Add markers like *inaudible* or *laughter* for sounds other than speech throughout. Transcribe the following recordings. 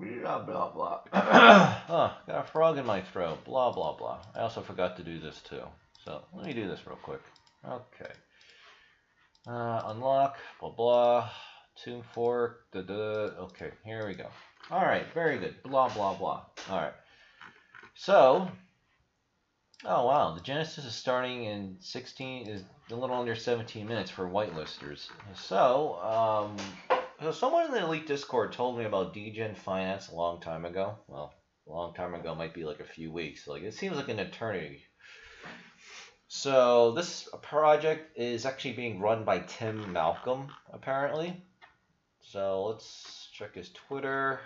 Blah blah blah. *clears throat* oh, got a frog in my throat. Blah blah blah. I also forgot to do this too. So let me do this real quick. Okay. Uh, unlock. Blah blah. Tune fork. Da da. Okay, here we go. All right, very good. Blah blah blah. All right. So. Oh wow, the Genesis is starting in 16 is a little under 17 minutes for whitelisters. So, um, so someone in the Elite Discord told me about Degen Finance a long time ago. Well, a long time ago might be like a few weeks. Like it seems like an eternity. So this project is actually being run by Tim Malcolm, apparently. So let's check his Twitter.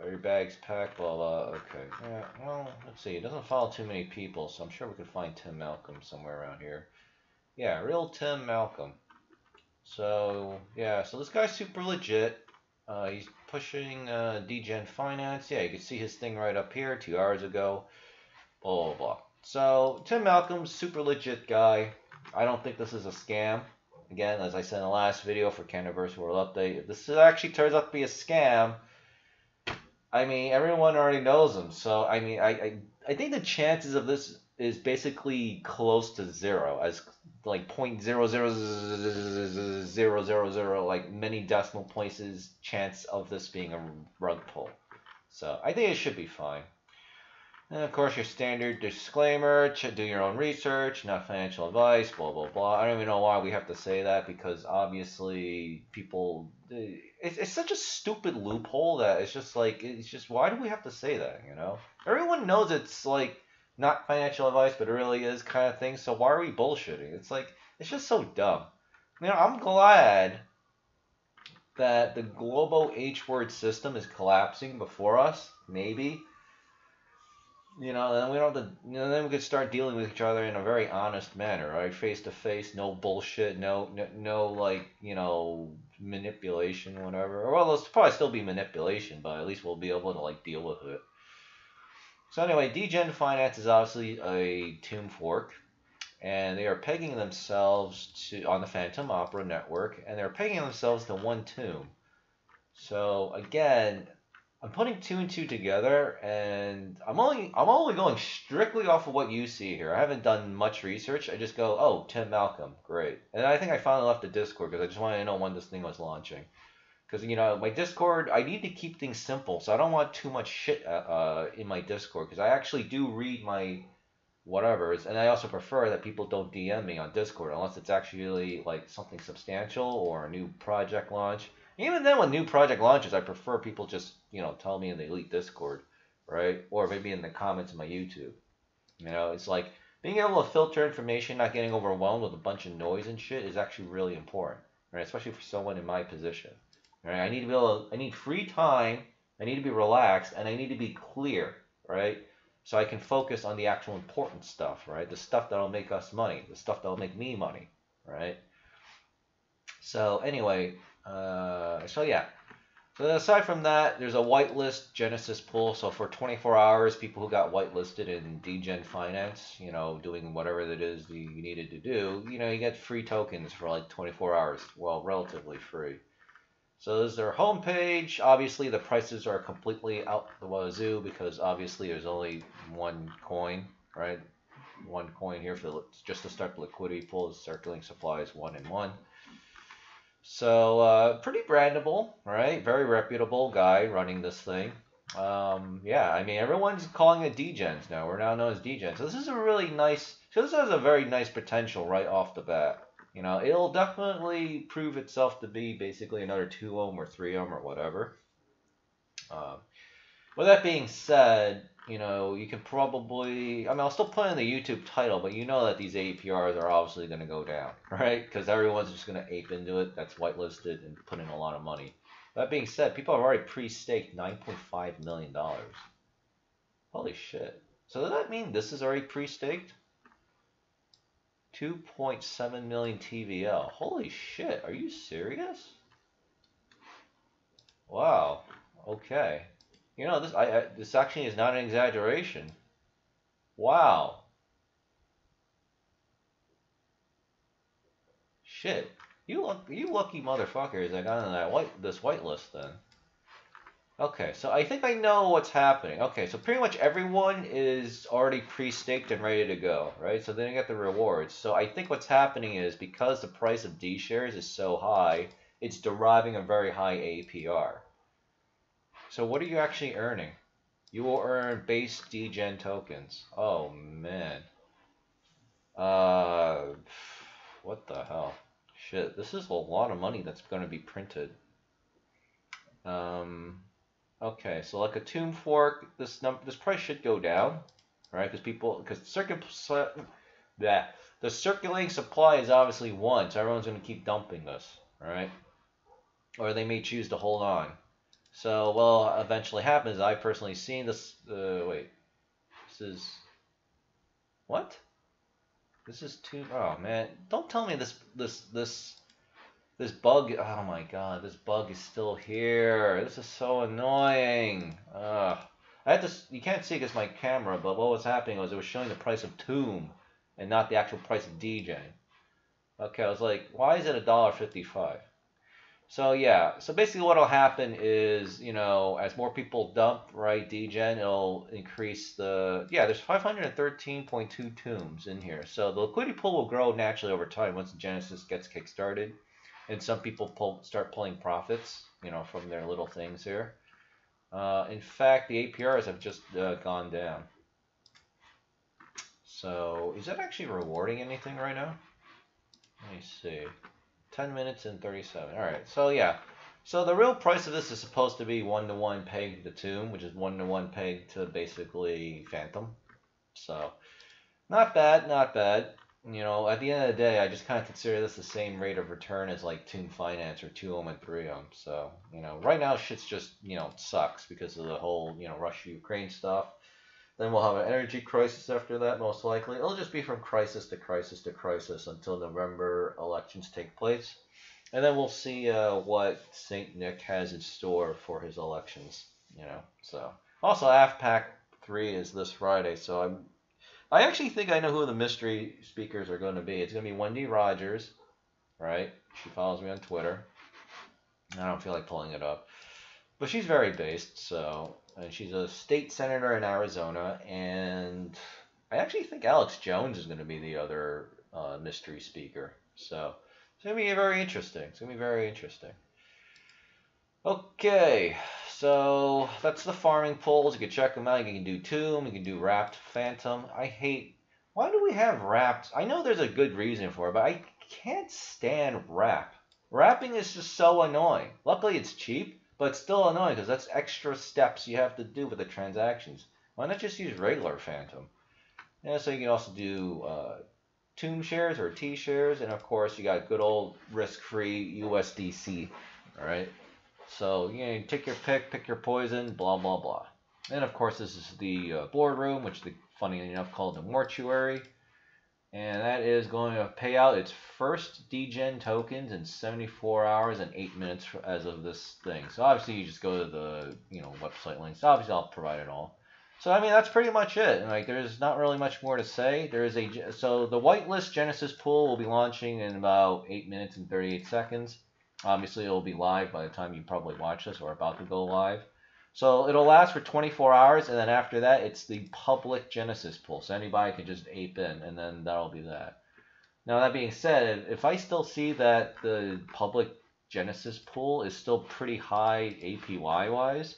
Are your bags packed? Blah blah. Okay. Yeah. Well, let's see. It doesn't follow too many people, so I'm sure we could find Tim Malcolm somewhere around here. Yeah, real Tim Malcolm. So yeah, so this guy's super legit. Uh, he's pushing uh, Degen Finance. Yeah, you can see his thing right up here two hours ago. Blah blah blah. So Tim Malcolm's super legit guy. I don't think this is a scam. Again, as I said in the last video for Canterverse World Update, if this actually turns out to be a scam, I mean everyone already knows him. So I mean I I, I think the chances of this is basically close to zero, as like point zero zero zero zero zero like many decimal places chance of this being a rug pull. So I think it should be fine. And of course, your standard disclaimer: do your own research, not financial advice. Blah blah blah. I don't even know why we have to say that because obviously people. Eh, it's, it's such a stupid loophole that it's just like it's just why do we have to say that? You know, everyone knows it's like not financial advice, but it really is kind of thing. So why are we bullshitting? It's like it's just so dumb. You know, I'm glad that the global H word system is collapsing before us. Maybe. You know, then we don't have to. You know, then we could start dealing with each other in a very honest manner, right? Face to face, no bullshit, no, no, no, like you know, manipulation, whatever. Well, there'll probably still be manipulation, but at least we'll be able to like deal with it. So anyway, Degen Finance is obviously a tomb fork, and they are pegging themselves to on the Fantom Opera network, and they're pegging themselves to one tomb. So again, I'm putting two and two together, and I'm only I'm only going strictly off of what you see here. I haven't done much research. I just go, oh, Tim Malcolm, great. And I think I finally left the Discord because I just wanted to know when this thing was launching because you know my discord i need to keep things simple so i don't want too much shit uh, uh in my discord because i actually do read my whatever's and i also prefer that people don't dm me on discord unless it's actually like something substantial or a new project launch. Even then when new project launches i prefer people just you know tell me in the elite discord right? Or maybe in the comments of my youtube. You know it's like being able to filter information not getting overwhelmed with a bunch of noise and shit is actually really important right? Especially for someone in my position Right? I need to be able to, I need free time, I need to be relaxed, and I need to be clear, right? So I can focus on the actual important stuff, right? The stuff that'll make us money, the stuff that'll make me money, right? So anyway, uh, so yeah. So aside from that, there's a whitelist Genesis pool. So for 24 hours, people who got whitelisted in Degen Finance, you know, doing whatever it is you needed to do, you know, you get free tokens for like 24 hours. Well, relatively free. So this is their homepage. Obviously, the prices are completely out the wazoo because obviously there's only one coin, right? One coin here for the, just to start the liquidity pool. Circulating supply is one and one. So uh, pretty brandable, right? Very reputable guy running this thing. Um, yeah, I mean everyone's calling it Degens now. We're now known as Degens. So this is a really nice. So this has a very nice potential right off the bat. You know, it'll definitely prove itself to be basically another 2omb or 3omb or whatever. Um, with that being said, you know, you can probably, I mean, I'll still put in the YouTube title, but you know that these APRs are obviously going to go down, *laughs* right? Because everyone's just going to ape into it. That's whitelisted and put in a lot of money. That being said, people have already pre-staked $9.5 million. Holy shit. So does that mean this is already pre-staked? 2.7 million TVL. Holy shit, are you serious? Wow. Okay. You know, this I, I, this actually is not an exaggeration. Wow. Shit. You look you lucky motherfuckers I got on that white this whitelist then. Okay, so I think I know what's happening. Okay, so pretty much everyone is already pre-staked and ready to go, right? So then you get the rewards. So I think what's happening is because the price of D shares is so high, it's deriving a very high APR. So what are you actually earning? You will earn base Degen tokens. Oh man. Uh, what the hell? Shit, this is a lot of money that's going to be printed. Um, Okay, so like a tomb fork, this num this price should go down, right? Because people, because circuit, that the circulating supply is obviously one, so everyone's going to keep dumping this, right? Or they may choose to hold on. So, well, eventually happens. I personally seen this. Uh, wait, this is what? This is too. Oh man, don't tell me this this this this bug, oh my god, this bug is still here. This is so annoying. Ugh. I had this, you can't see because my camera, but what was happening was it was showing the price of Tomb and not the actual price of DJ. Okay, I was like, why is it a dollar fifty-five? So yeah, so basically what'll happen is, you know, as more people dump, right, Degen, it'll increase the, yeah, there's 513.2 tombs in here. So the liquidity pool will grow naturally over time once Genesis gets kickstarted and some people pull, start pulling profits, you know, from their little things here. Uh, in fact, the APRs have just uh, gone down. So, is that actually rewarding anything right now? Let me see. 10 minutes and 37. All right, so yeah. So the real price of this is supposed to be one-to-one -one peg to Tomb, which is one-to-one -one peg to basically Fantom. So, not bad, not bad you know, at the end of the day, I just kind of consider this the same rate of return as like Tomb Finance or 2omb and 3omb. So, you know, right now shit's just, you know, sucks because of the whole, you know, Russia Ukraine stuff. Then we'll have an energy crisis after that, most likely. It'll just be from crisis to crisis to crisis until November elections take place. And then we'll see uh, what St. Nick has in store for his elections, you know. So, also, AFPAC 3 is this Friday, so I'm I actually think I know who the mystery speakers are going to be. It's going to be Wendy Rogers, right? She follows me on Twitter. I don't feel like pulling it up. But she's very based, so. And she's a state senator in Arizona. And I actually think Alex Jones is going to be the other uh, mystery speaker. So it's going to be very interesting. It's going to be very interesting. Okay, so that's the farming poles. You can check them out. You can do Tomb. You can do Wrapped Fantom. I hate. Why do we have Wrapped? I know there's a good reason for it, but I can't stand Wrap. Wrapping is just so annoying. Luckily, it's cheap, but it's still annoying because that's extra steps you have to do with the transactions. Why not just use regular Fantom? Yeah, so you can also do uh, Tomb shares or T shares, and of course, you got good old risk-free USDC. All right. So you know, take your pick, pick your poison, blah blah blah. And of course, this is the uh, boardroom, which the funny enough called the mortuary, and that is going to pay out its first degen tokens in 74 hours and 8 minutes as of this thing. So obviously, you just go to the you know website links. Obviously, I'll provide it all. So I mean, that's pretty much it. Like, there's not really much more to say. There is a so the whitelist Genesis pool will be launching in about 8 minutes and 38 seconds. Obviously, it'll be live by the time you probably watch this or about to go live. So it'll last for 24 hours, and then after that, it's the public Genesis pool. So anybody can just ape in, and then that'll be that. Now, that being said, if I still see that the public Genesis pool is still pretty high APY wise,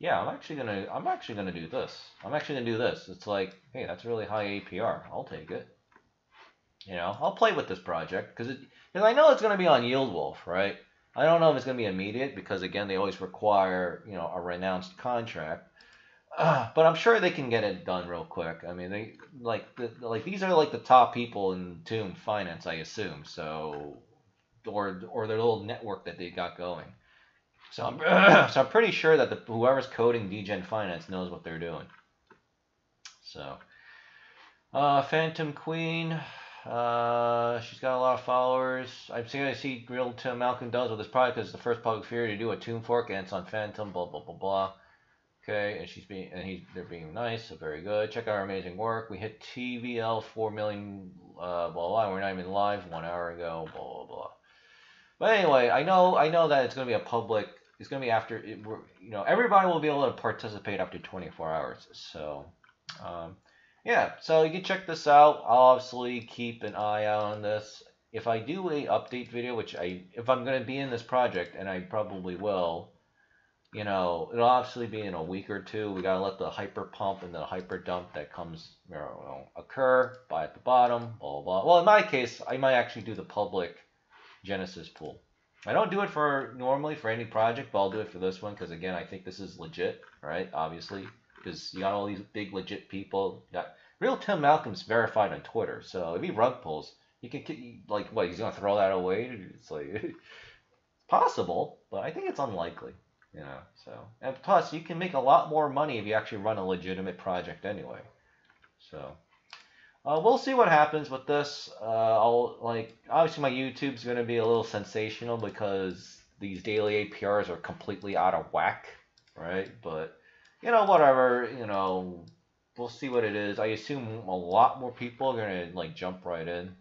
yeah, I'm actually gonna I'm actually gonna do this. I'm actually gonna do this. It's like, hey, that's really high APR. I'll take it. You know, I'll play with this project because I know it's going to be on YieldWolf, right? I don't know if it's going to be immediate because again they always require you know a renounced contract. Uh, but I'm sure they can get it done real quick. I mean, they like the, like these are like the top people in Tomb Finance, I assume. So, or or their little network that they got going. So I'm *clears throat* so I'm pretty sure that the, whoever's coding Degen Finance knows what they're doing. So, uh, Phantom Queen. Uh, she's got a lot of followers. I'm seeing I see real Tim Malcolm does with this product because it's the first public figure to do a tomb fork and it's on Fantom. Blah blah blah blah. Okay, and she's being and he's they're being nice, so very good. Check out our amazing work. We hit TVL four million. Uh, blah blah. We're not even live one hour ago. Blah blah blah. But anyway, I know I know that it's going to be a public it's gonna be after it, you know everybody will be able to participate after 24 hours. So um, yeah, so you can check this out. I'll obviously keep an eye out on this. If I do a update video, which I if I'm gonna be in this project, and I probably will, you know, it'll obviously be in a week or two. We gotta let the hyper pump and the hyper dump that comes you know, occur by at the bottom, blah, blah blah. Well, in my case, I might actually do the public Genesis pool. I don't do it for normally for any project, but I'll do it for this one because again, I think this is legit, right? Obviously, because you got all these big legit people. You got real Tim Malcolm's verified on Twitter, so if he rug pulls, he can like what he's gonna throw that away. *laughs* It's like it's *laughs* possible, but I think it's unlikely. You know, so and plus you can make a lot more money if you actually run a legitimate project anyway. So. Uh, we'll see what happens with this. Uh, I'll like obviously my YouTube's gonna be a little sensational because these daily APRs are completely out of whack, right? But you know, whatever. You know, we'll see what it is. I assume a lot more people are gonna like jump right in.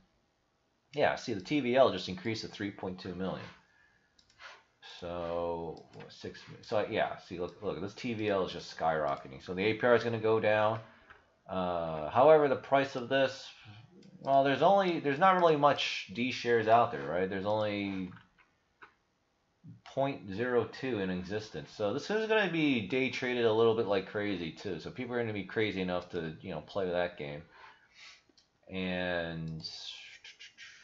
Yeah, see the TVL just increased to 3.2 million. So six. So yeah, see look look this TVL is just skyrocketing. So the APR is gonna go down. Uh, however, the price of this, well, there's only there's not really much D shares out there, right? There's only 0.02 in existence. So this is going to be day traded a little bit like crazy too. So people are going to be crazy enough to you know play that game. And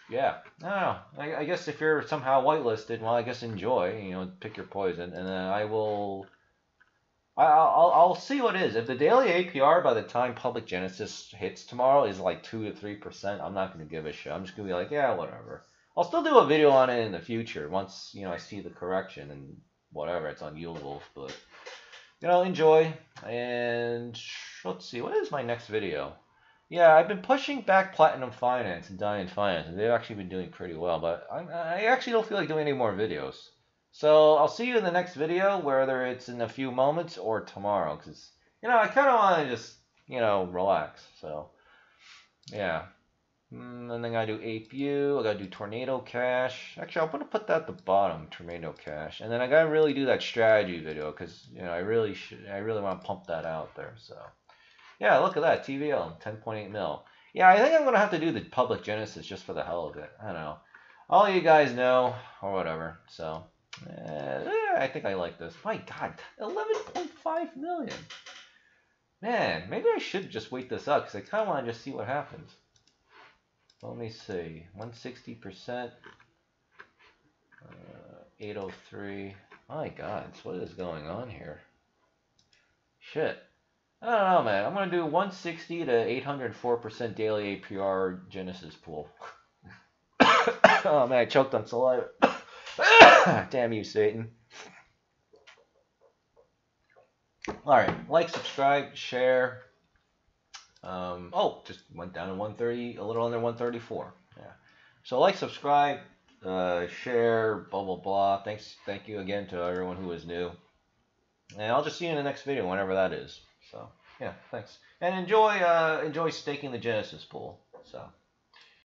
yeah, I. I, I guess if you're somehow whitelisted, well, I guess enjoy. You know, pick your poison, and then I will I'll, I'll see what is. If the daily APR by the time Public Genesis hits tomorrow is like 2 to 3%, I'm not going to give a shit. I'm just going to be like, yeah, whatever. I'll still do a video on it in the future once, you know, I see the correction and whatever. It's on YieldWolf, but, you know, enjoy. And let's see, what is my next video? Yeah, I've been pushing back Platinum Finance and Diamond Finance, and they've actually been doing pretty well, but I, I actually don't feel like doing any more videos. So I'll see you in the next video, whether it's in a few moments or tomorrow, because, you know, I kind of want to just, you know, relax. So, yeah. Mm, and then I do APU, I gotta do Tornado Cash. Actually, I'm gonna put that at the bottom, Tornado Cash. And then I gotta really do that strategy video, because, you know, I really should, I really want to pump that out there, so. Yeah, look at that, TVL, 10.8 mil. Yeah, I think I'm gonna have to do the public Genesis just for the hell of it. I don't know. All you guys know, or whatever, so. Uh, I think I like this. My God, 11.5 million. Man, maybe I should just wait this up because I kind of want to just see what happens. Let me see. 160%. Uh, 803. My God, what is going on here? Shit. I don't know, man. I'm going to do 160 to 804% daily APR Genesis pool. *coughs* oh, man, I choked on saliva. *coughs* Damn you, Satan. Alright, like, subscribe, share. Um, oh, just went down to 130, a little under 134. Yeah. So like, subscribe, uh, share, blah, blah, blah. Thanks, thank you again to everyone who is new. And I'll just see you in the next video, whenever that is. So, yeah, thanks. And enjoy, uh, enjoy staking the Genesis pool. So.